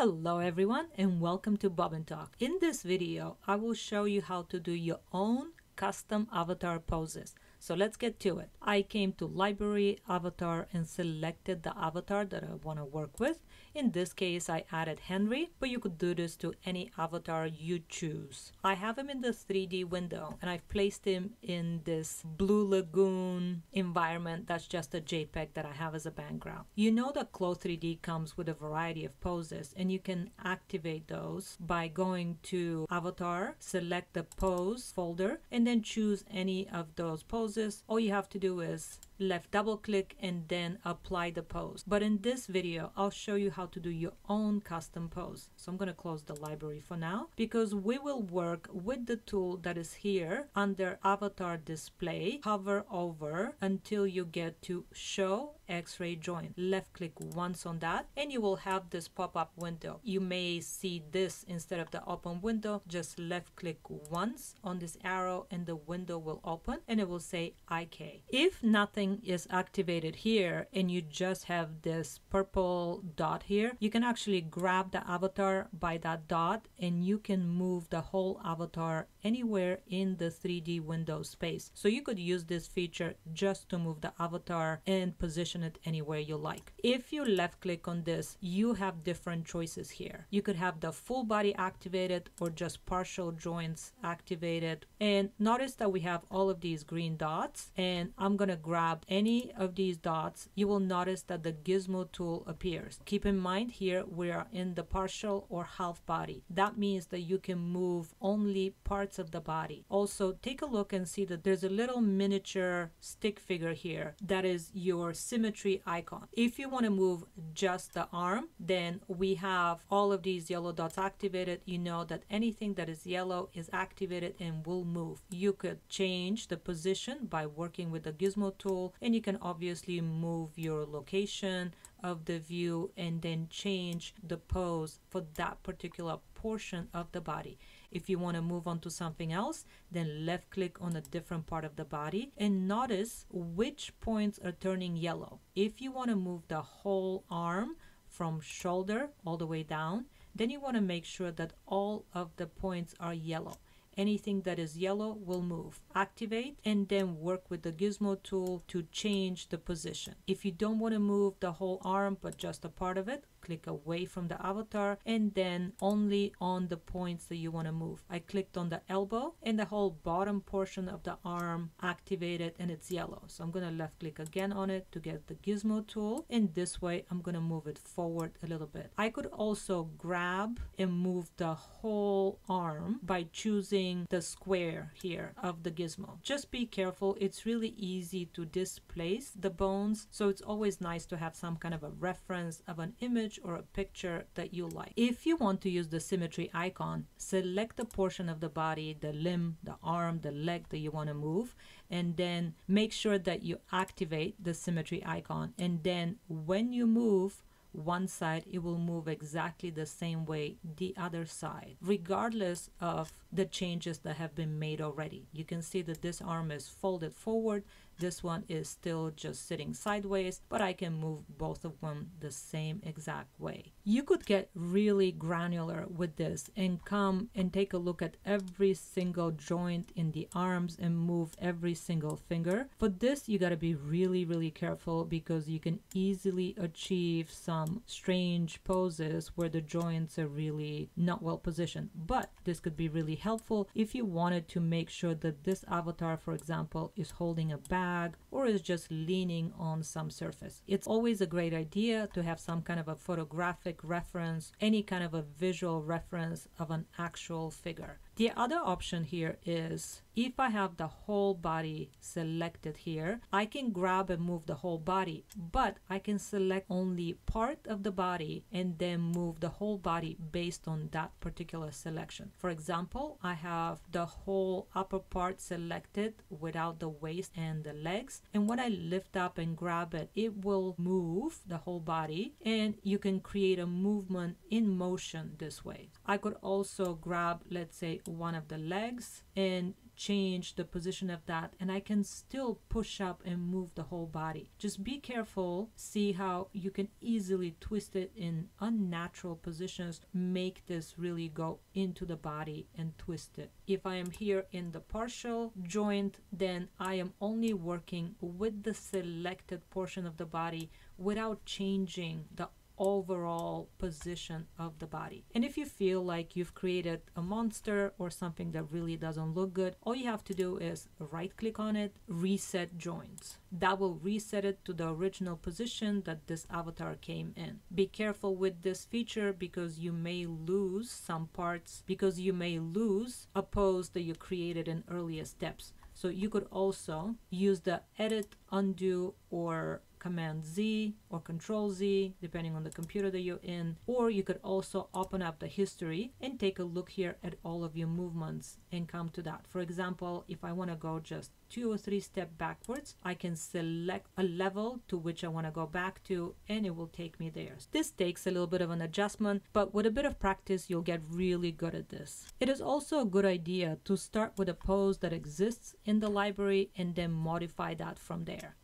Hello everyone and welcome to Bobbin Talk. In this video, I will show you how to do your own custom avatar poses. So let's get to it. I came to library avatar and selected the avatar that I want to work with. In this case, I added Henry, but you could do this to any avatar you choose. I have him in the 3D window and I've placed him in this blue lagoon environment. That's just a JPEG that I have as a background. You know that Clo 3D comes with a variety of poses and you can activate those by going to avatar, select the pose folder, and then choose any of those poses, all you have to do is left double click and then apply the pose. But in this video, I'll show you how to do your own custom pose. So I'm going to close the library for now because we will work with the tool that is here under avatar display. Hover over until you get to show x-ray joint. Left click once on that and you will have this pop-up window. You may see this instead of the open window. Just left click once on this arrow and the window will open and it will say IK. If nothing is activated here and you just have this purple dot here, you can actually grab the avatar by that dot and you can move the whole avatar anywhere in the 3D window space. So you could use this feature just to move the avatar and position it anywhere you like. If you left click on this, you have different choices here. You could have the full body activated or just partial joints activated. And notice that we have all of these green dots and I'm gonna grab any of these dots, you will notice that the gizmo tool appears. Keep in mind here we are in the partial or half body. That means that you can move only parts of the body. Also, take a look and see that there's a little miniature stick figure here that is your symmetry icon. If you want to move just the arm, then we have all of these yellow dots activated. You know that anything that is yellow is activated and will move. You could change the position by working with the gizmo tool and you can obviously move your location of the view and then change the pose for that particular portion of the body. If you want to move on to something else, then left click on a different part of the body and notice which points are turning yellow. If you want to move the whole arm from shoulder all the way down, then you want to make sure that all of the points are yellow anything that is yellow will move. Activate and then work with the gizmo tool to change the position. If you don't want to move the whole arm but just a part of it, click away from the avatar and then only on the points that you want to move. I clicked on the elbow and the whole bottom portion of the arm activated and it's yellow. So I'm going to left click again on it to get the gizmo tool and this way I'm going to move it forward a little bit. I could also grab and move the whole arm by choosing the square here of the gizmo. Just be careful. It's really easy to displace the bones. So it's always nice to have some kind of a reference of an image image or a picture that you like. If you want to use the symmetry icon, select the portion of the body, the limb, the arm, the leg that you want to move, and then make sure that you activate the symmetry icon. And then when you move, one side, it will move exactly the same way the other side, regardless of the changes that have been made already. You can see that this arm is folded forward, this one is still just sitting sideways, but I can move both of them the same exact way. You could get really granular with this and come and take a look at every single joint in the arms and move every single finger. For this, you got to be really, really careful because you can easily achieve some strange poses where the joints are really not well positioned. But this could be really helpful if you wanted to make sure that this avatar, for example, is holding a bag or is just leaning on some surface. It's always a great idea to have some kind of a photographic reference, any kind of a visual reference of an actual figure. The other option here is if I have the whole body selected here, I can grab and move the whole body, but I can select only part of the body and then move the whole body based on that particular selection. For example, I have the whole upper part selected without the waist and the legs. And when I lift up and grab it, it will move the whole body and you can create a movement in motion this way. I could also grab, let's say, one of the legs and change the position of that and I can still push up and move the whole body. Just be careful, see how you can easily twist it in unnatural positions, make this really go into the body and twist it. If I am here in the partial joint, then I am only working with the selected portion of the body without changing the overall position of the body. And if you feel like you've created a monster or something that really doesn't look good, all you have to do is right click on it, reset joints. That will reset it to the original position that this avatar came in. Be careful with this feature because you may lose some parts because you may lose a pose that you created in earlier steps. So you could also use the edit, undo, or Command Z or Control Z, depending on the computer that you're in. Or you could also open up the history and take a look here at all of your movements and come to that. For example, if I want to go just two or three step backwards, I can select a level to which I want to go back to and it will take me there. This takes a little bit of an adjustment, but with a bit of practice, you'll get really good at this. It is also a good idea to start with a pose that exists in the library and then modify that from there.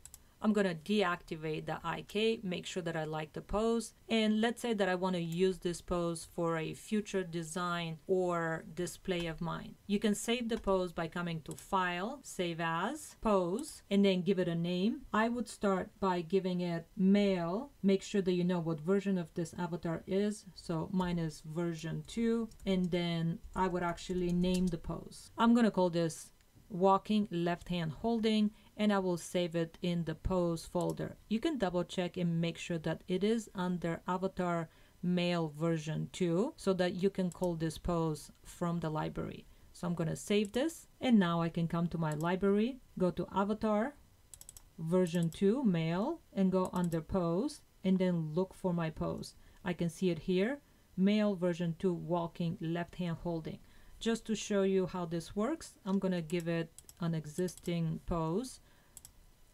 I'm going to deactivate the IK, make sure that I like the pose. And let's say that I want to use this pose for a future design or display of mine. You can save the pose by coming to File, Save As, Pose, and then give it a name. I would start by giving it Male. Make sure that you know what version of this avatar is. So mine is version 2. And then I would actually name the pose. I'm going to call this walking left hand holding and I will save it in the pose folder. You can double check and make sure that it is under avatar male version 2 so that you can call this pose from the library. So I'm going to save this and now I can come to my library, go to avatar version 2 male and go under pose and then look for my pose. I can see it here, male version 2 walking left hand holding. Just to show you how this works, I'm going to give it an existing pose.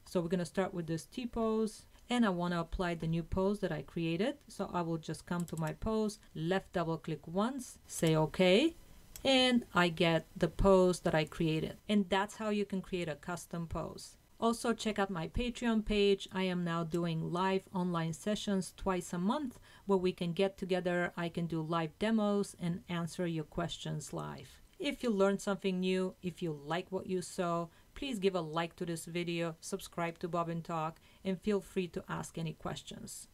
So we're going to start with this T-pose and I want to apply the new pose that I created. So I will just come to my pose, left double click once, say OK, and I get the pose that I created. And that's how you can create a custom pose. Also check out my Patreon page. I am now doing live online sessions twice a month where we can get together. I can do live demos and answer your questions live. If you learned something new, if you like what you saw, please give a like to this video, subscribe to Bobbin Talk, and feel free to ask any questions.